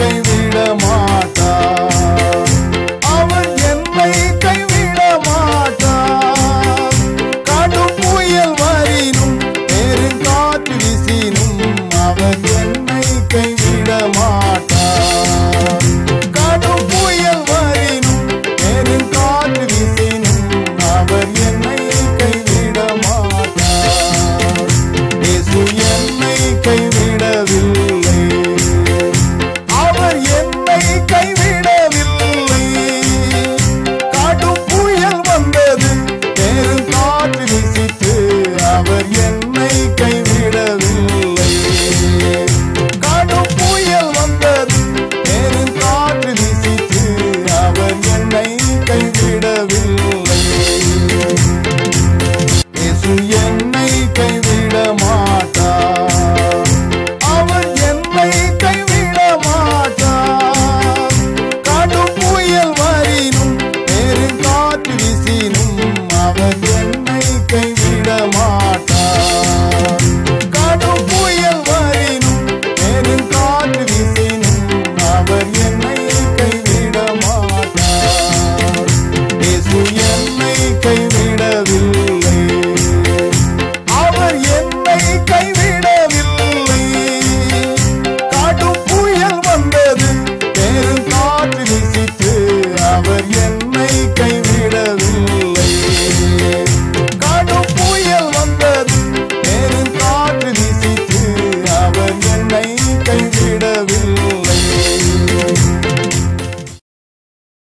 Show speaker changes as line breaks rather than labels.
came